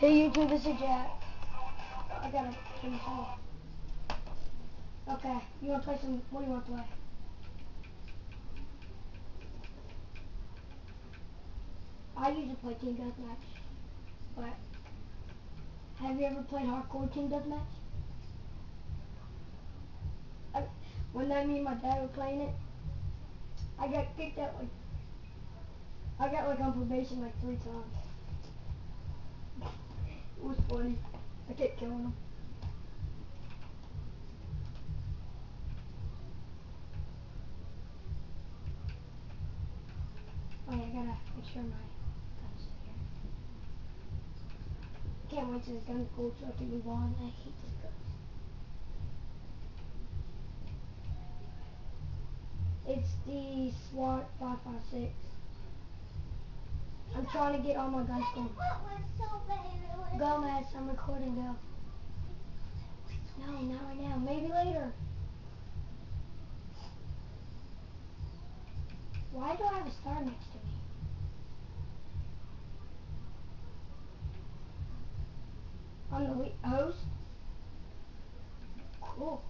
Hey YouTube, this is Jack. I gotta turn this. Okay, you wanna play some, what do you wanna play? I usually play Team Deathmatch, but have you ever played Hardcore Team Deathmatch? I, one night me and my dad were playing it, I got kicked out like, I got like on probation like three times. Funny. I kept killing them. Oh yeah, I gotta make sure my gun's here. I Can't wait till this gun's cool so I can move on. I hate this gun. It's the SWAT 556. I'm trying to get all my guns cool. Gomez, I'm recording, go. No, not right now. Maybe later. Why do I have a star next to me? On the host? Cool.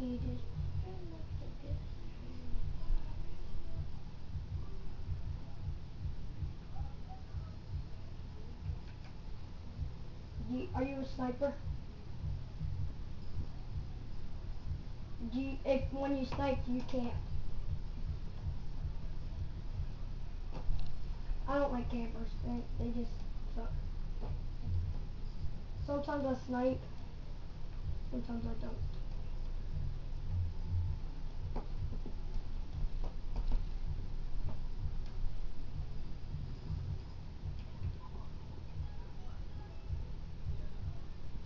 You just Are you a sniper? Do you, if when you snipe, you can't. I don't like campers. They they just suck. Sometimes I snipe. Sometimes I don't.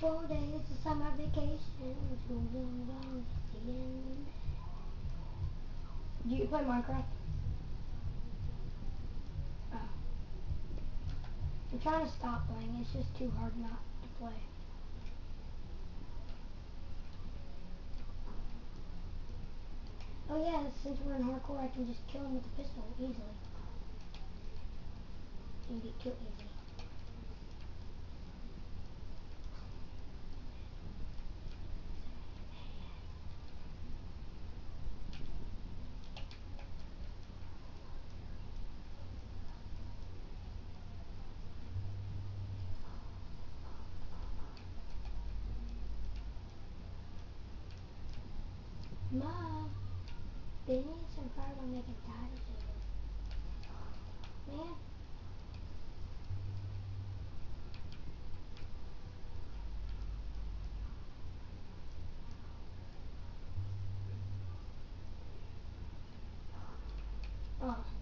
Four days of summer vacation. School zone gone at the end. Do you play Minecraft? Oh. I'm trying to stop playing. It's just too hard not to play. Oh yeah, since we're in hardcore, I can just kill him with a pistol easily. And get killed easy. Mom, they need some fire to make a dinosaur. Man. Oh.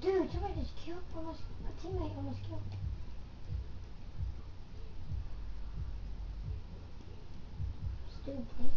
Dude, somebody just killed almost a teammate almost killed. Still them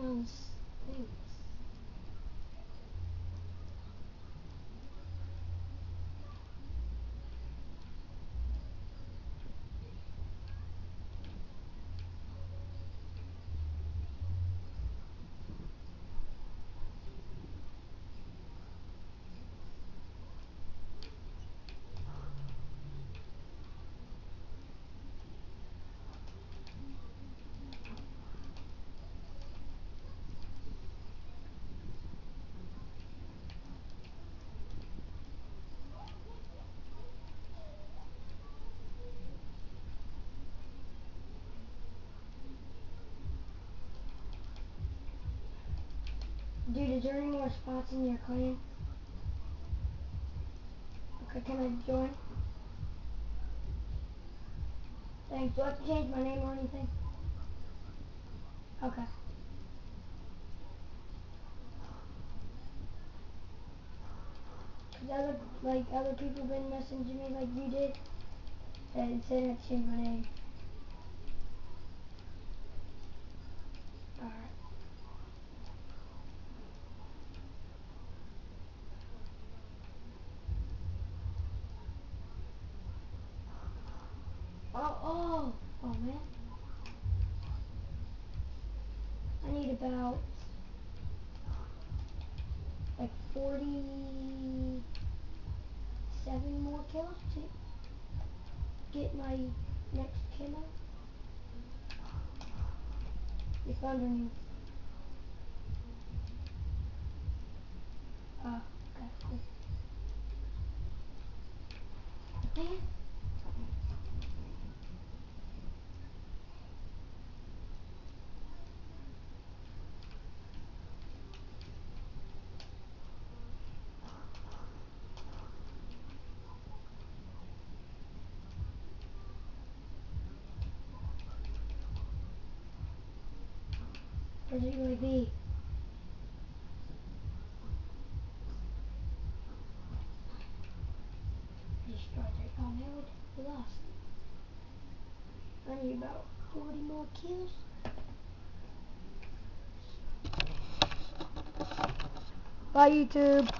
bullets. Dude, is there any more spots in your clan? Okay, can I join? Thanks. Do I have to change my name or anything? Okay. Cause other like other people been messaging me like you did, and saying I had to change my name. Oh, oh, oh man. I need about like 47 more kills to get my next found a new. Oh, okay, cool. Man. Where's your UAV? Destroyed it. Oh no, we lost. I need about 40 more kills. Bye YouTube.